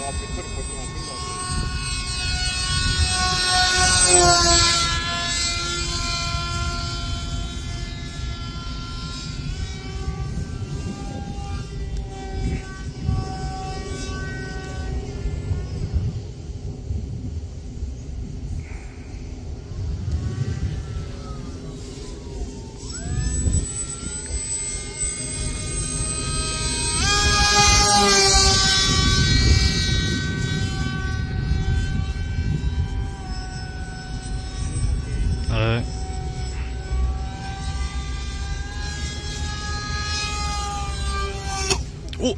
Gracias por 네. 오!